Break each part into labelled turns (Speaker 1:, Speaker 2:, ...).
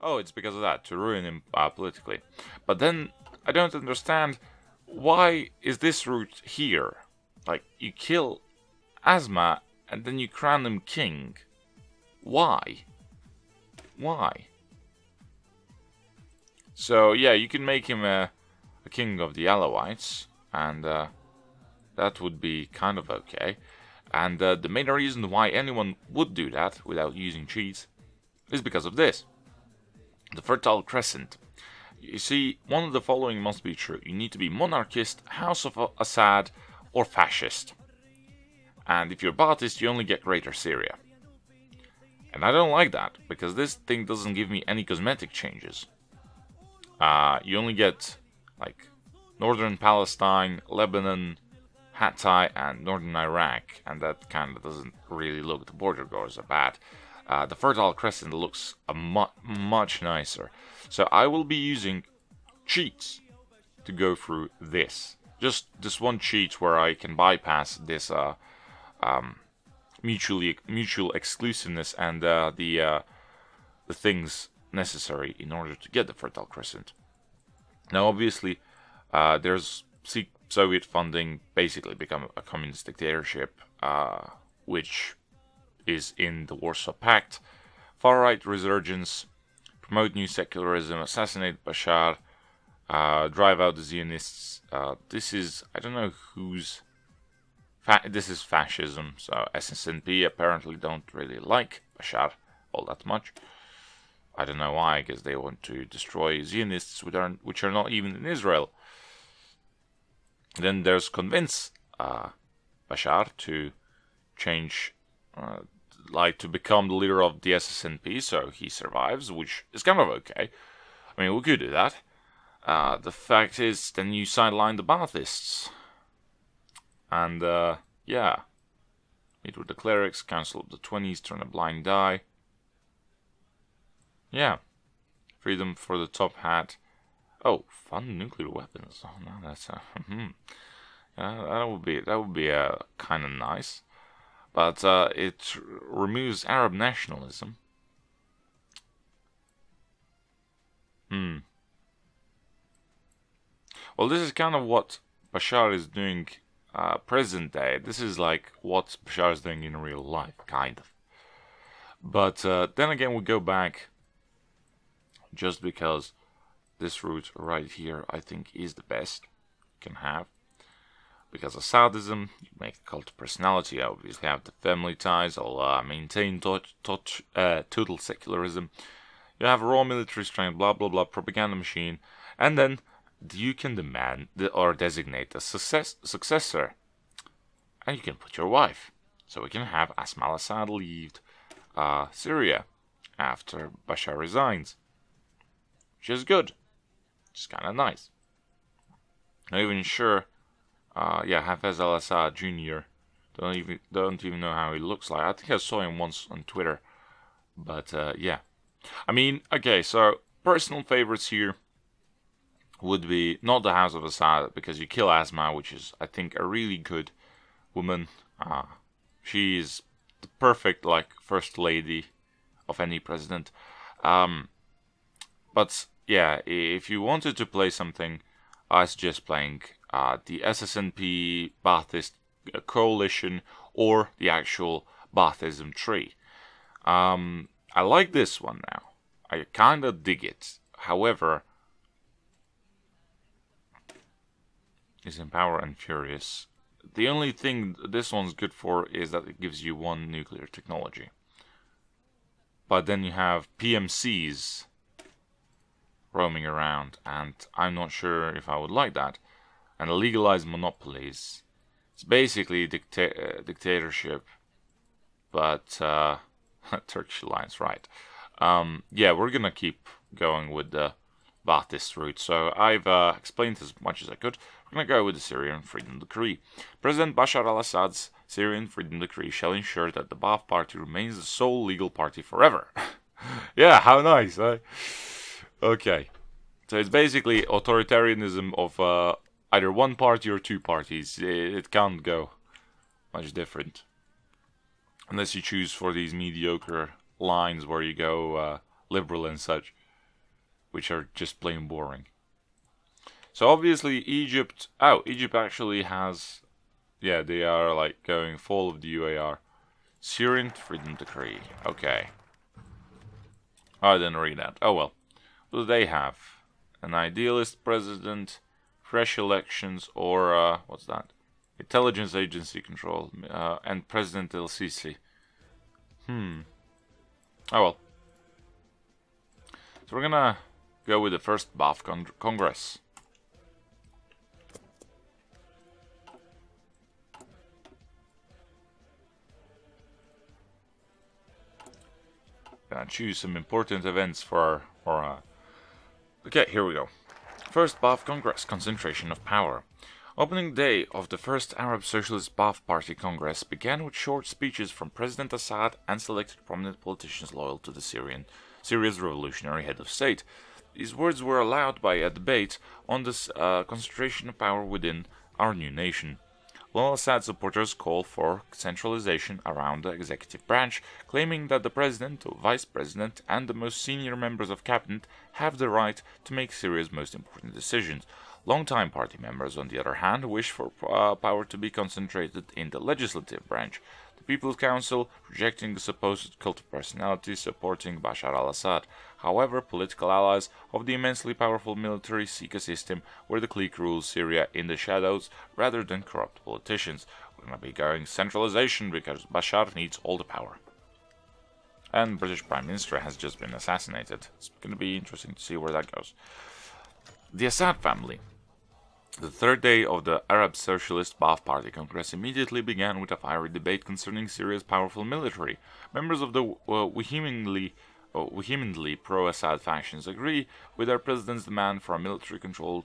Speaker 1: oh, it's because of that, to ruin him uh, politically. But then I don't understand why is this route here? Like, you kill Asma and then you crown him king. Why? Why? So, yeah, you can make him a, a king of the Alawites, and uh, that would be kind of okay. And uh, the main reason why anyone would do that without using cheats is because of this. The Fertile Crescent. You see, one of the following must be true. You need to be monarchist, House of Assad, or fascist. And if you're Baathist, you only get Greater Syria. And I don't like that, because this thing doesn't give me any cosmetic changes. Uh, you only get, like, Northern Palestine, Lebanon, Hatay, and Northern Iraq, and that kind of doesn't really look, the border guards are bad. Uh, the Fertile Crescent looks mu much nicer. So I will be using cheats to go through this. Just this one cheat where I can bypass this uh, um, mutually mutual exclusiveness and uh, the uh, the things necessary in order to get the Fertile Crescent. Now, obviously, uh, there's Soviet funding basically become a communist dictatorship, uh, which is in the Warsaw Pact, far right resurgence, promote new secularism, assassinate Bashar, uh, drive out the Zionists. Uh, this is, I don't know who's. this is fascism, so SSNP apparently don't really like Bashar all that much. I don't know why, I guess they want to destroy Zionists which are, which are not even in Israel. Then there's convince uh, Bashar to change uh, like to become the leader of the SSNP, so he survives, which is kind of okay. I mean, we could do that. Uh, the fact is, then you sideline the Baathists. And, uh, yeah. Meet with the clerics, Council of the Twenties, turn a blind eye. Yeah. Freedom for the top hat. Oh, fun nuclear weapons. Oh no, that's hmm. Uh, that would be that would be uh, kind of nice but uh, it removes Arab nationalism. Hmm. Well, this is kind of what Bashar is doing uh, present day. This is like what Bashar is doing in real life, kind of. But uh, then again, we go back just because this route right here, I think, is the best you can have because of sadism, you make a cult of personality, obviously have the family ties, I'll uh, maintain uh, total secularism. You have raw military strength, blah blah blah, propaganda machine, and then you can demand or designate a success, successor, and you can put your wife. So we can have Asma al-Assad leave uh, Syria after Bashar resigns, which is good, which is kind of nice. Not even sure uh, yeah, Hafez Al Assad Jr. Don't even don't even know how he looks like. I think I saw him once on Twitter, but uh, yeah. I mean, okay, so personal favorites here would be not the House of Assad because you kill Asma, which is I think a really good woman. Uh, she is the perfect like first lady of any president. Um, but yeah, if you wanted to play something, I suggest playing uh, the SSNP Baathist coalition or the actual Baathism tree. Um, I like this one now. I kind of dig it. However, is in power and Furious. The only thing this one's good for is that it gives you one nuclear technology. But then you have PMCs roaming around, and I'm not sure if I would like that and legalize monopolies. It's basically dicta- uh, dictatorship, but uh, Turkish Alliance, right? Um, yeah, we're gonna keep going with the Baathist route. So I've uh, explained as much as I could. We're gonna go with the Syrian Freedom Decree. President Bashar al-Assad's Syrian Freedom Decree shall ensure that the Baath Party remains the sole legal party forever. yeah, how nice, eh? Okay. So it's basically authoritarianism of uh, either one party or two parties. It can't go much different. Unless you choose for these mediocre lines where you go uh, liberal and such. which are just plain boring. So obviously Egypt, oh, Egypt actually has, yeah, they are like going fall of the UAR. Syrian Freedom Decree, okay. I didn't read that, oh well. What do they have? An idealist president, fresh elections, or, uh, what's that? Intelligence agency control, uh, and President El Sisi. Hmm. Oh well. So we're gonna go with the first Ba'ath con Congress. Gonna choose some important events for our... Uh... Okay, here we go. First Ba'ath Congress, concentration of power. Opening day of the first Arab Socialist Ba'ath Party Congress began with short speeches from President Assad and selected prominent politicians loyal to the Syrian Syria's revolutionary head of state. These words were allowed by a debate on the uh, concentration of power within our new nation. While Assad supporters call for centralization around the executive branch, claiming that the president, vice president, and the most senior members of cabinet have the right to make Syria's most important decisions. Longtime party members, on the other hand, wish for uh, power to be concentrated in the legislative branch. The People's Council rejecting the supposed cult of personality supporting Bashar al-Assad. However, political allies of the immensely powerful military seek a system where the clique rules Syria in the shadows rather than corrupt politicians. We're to be going centralization because Bashar needs all the power. And British Prime Minister has just been assassinated. It's going to be interesting to see where that goes. The Assad family. The third day of the Arab Socialist Ba'ath Party Congress immediately began with a fiery debate concerning Syria's powerful military. Members of the uh, vehemently, vehemently pro-Assad factions agree with their president's demand for military control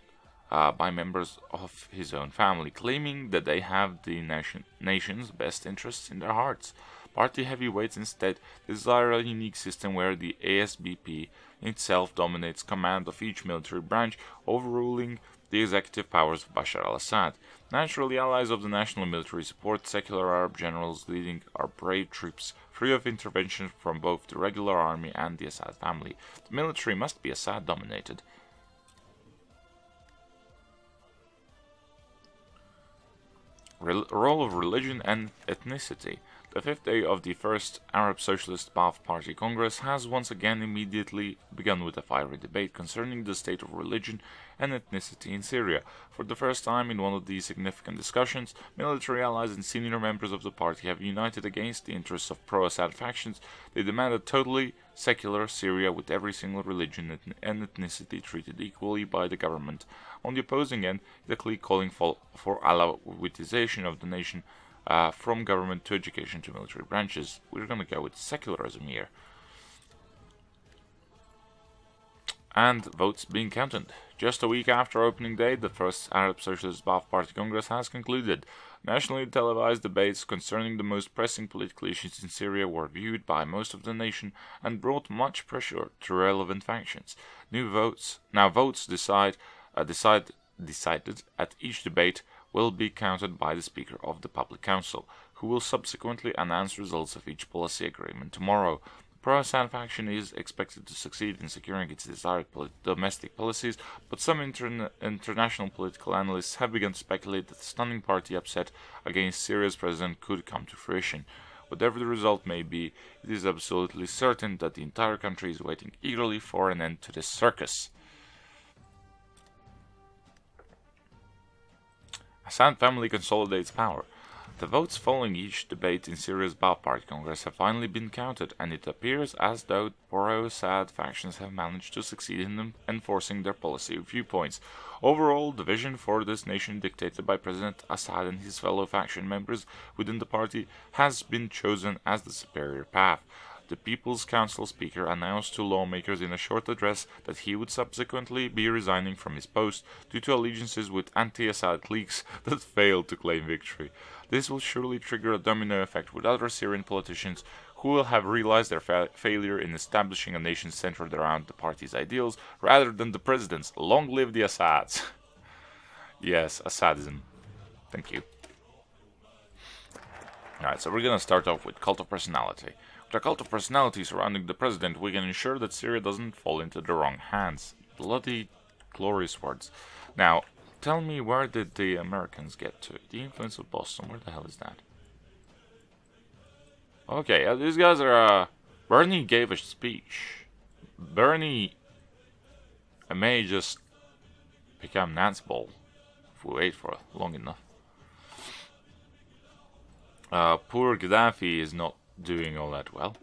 Speaker 1: uh, by members of his own family, claiming that they have the nation, nation's best interests in their hearts. Party heavyweights instead desire a unique system where the ASBP itself dominates command of each military branch, overruling the executive powers of Bashar al-Assad. Naturally, allies of the national military support secular Arab generals leading our brave troops, free of intervention from both the regular army and the Assad family. The military must be Assad-dominated. role of religion and ethnicity. The fifth day of the first Arab Socialist Ba'ath Party Congress has once again immediately begun with a fiery debate concerning the state of religion and ethnicity in Syria. For the first time in one of these significant discussions, military allies and senior members of the party have united against the interests of pro-Assad factions. They demand a totally secular Syria with every single religion and ethnicity treated equally by the government. On the opposing end, the clique calling for, for Alawitization of the nation uh, from government to education to military branches. We're going to go with secularism here. And votes being counted. Just a week after opening day, the first Arab Socialist Ba'ath Party Congress has concluded. Nationally televised debates concerning the most pressing political issues in Syria were viewed by most of the nation and brought much pressure to relevant factions. New votes now votes decide uh, decide decided at each debate will be counted by the Speaker of the Public Council, who will subsequently announce results of each policy agreement tomorrow. The pro-Assad faction is expected to succeed in securing its desired domestic policies, but some interna international political analysts have begun to speculate that the stunning party upset against Syria's president could come to fruition. Whatever the result may be, it is absolutely certain that the entire country is waiting eagerly for an end to this circus. Assad family consolidates power. The votes following each debate in Syria's Ba'ath Party Congress have finally been counted, and it appears as though pro-Assad factions have managed to succeed in enforcing their policy viewpoints. Overall, the vision for this nation dictated by President Assad and his fellow faction members within the party has been chosen as the superior path the People's Council Speaker announced to lawmakers in a short address that he would subsequently be resigning from his post due to allegiances with anti-Assad cliques that failed to claim victory. This will surely trigger a domino effect with other Syrian politicians who will have realized their fa failure in establishing a nation centered around the party's ideals rather than the president's. Long live the Assads! yes, Assadism. Thank you. Alright, so we're gonna start off with Cult of Personality A cult of personality surrounding the president, we can ensure that Syria doesn't fall into the wrong hands. Bloody glorious words. Now, tell me where did the Americans get to? The influence of Boston, where the hell is that? Okay, uh, these guys are, uh, Bernie gave a speech. Bernie I may just become NazBol if we wait for long enough. Uh, poor Gaddafi is not doing all that well.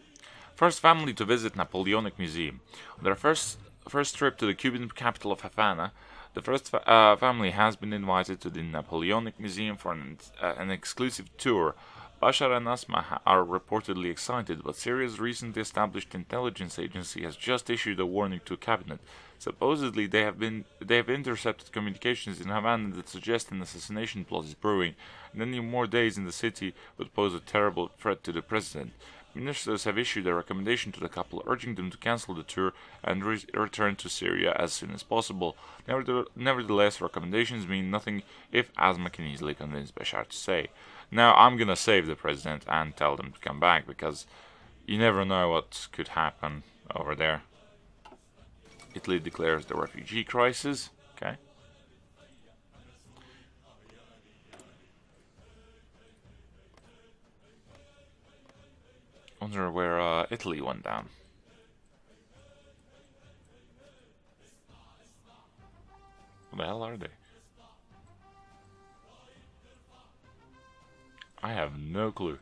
Speaker 1: First family to visit Napoleonic Museum. On their first first trip to the Cuban capital of Havana, the first fa uh, family has been invited to the Napoleonic Museum for an, uh, an exclusive tour. Bashar and Asma are reportedly excited, but Syria's recently established intelligence agency has just issued a warning to cabinet. Supposedly, they have been they have intercepted communications in Havana that suggest an assassination plot is brewing, and any more days in the city would pose a terrible threat to the president. Ministers have issued a recommendation to the couple urging them to cancel the tour and re return to Syria as soon as possible. Nevertheless, recommendations mean nothing if Asma can easily convince Bashar to stay. Now, I'm gonna save the president and tell them to come back because you never know what could happen over there. Italy declares the refugee crisis. Okay. Wonder where uh, Italy went down. What the hell are they? I have no clue.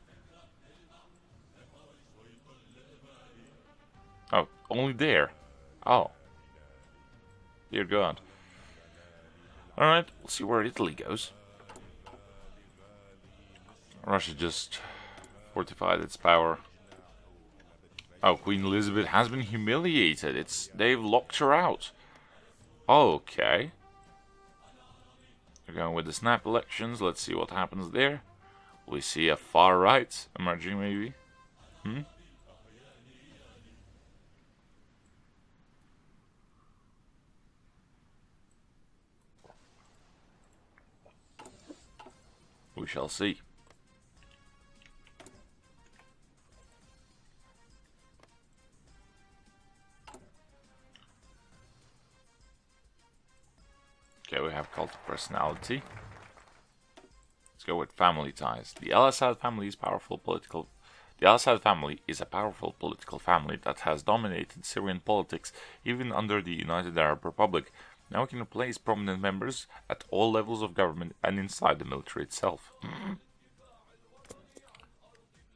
Speaker 1: Oh, only there. Oh. Dear God. Alright, we'll see where Italy goes. Russia just fortified its power. Oh, Queen Elizabeth has been humiliated. It's they've locked her out. Okay. We're going with the snap elections. Let's see what happens there. We see a far right emerging, maybe. Hmm. We shall see. Okay, we have cult personality. Let's go with family ties. The Al Assad family is powerful political. The Al Assad family is a powerful political family that has dominated Syrian politics even under the United Arab Republic. Now we can replace prominent members at all levels of government and inside the military itself.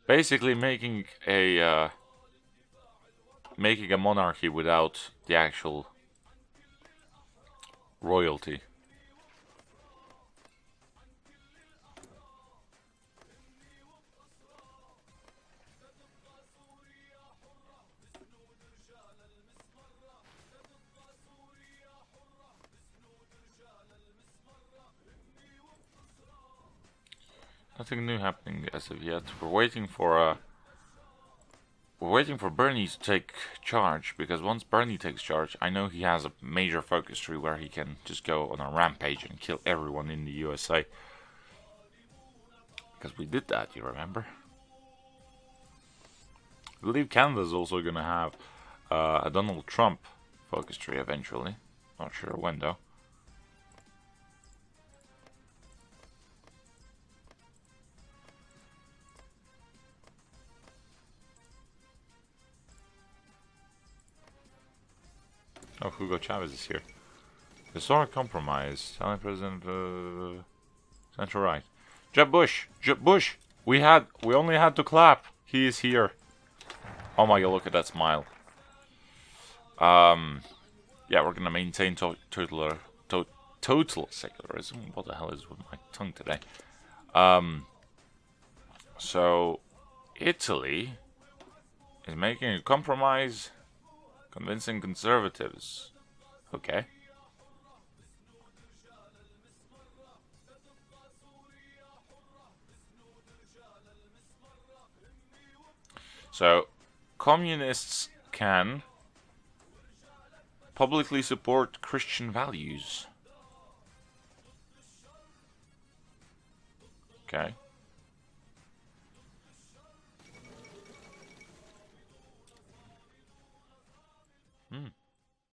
Speaker 1: Basically, making a uh, making a monarchy without the actual royalty. Nothing new happening as of yet. We're waiting for a. Uh, we're waiting for Bernie to take charge because once Bernie takes charge, I know he has a major focus tree where he can just go on a rampage and kill everyone in the USA. Because we did that, you remember? I believe Canada's also going to have uh, a Donald Trump focus tree eventually. Not sure when though. Oh, Hugo Chavez is here. The Historic compromise. Telling President uh, Central Right. Jeb Bush. Jeb Bush. We had. We only had to clap. He is here. Oh my god! Look at that smile. Um. Yeah, we're gonna maintain to total to total secularism. What the hell is with my tongue today? Um. So, Italy is making a compromise Convincing conservatives. Okay. So, communists can publicly support Christian values. Okay.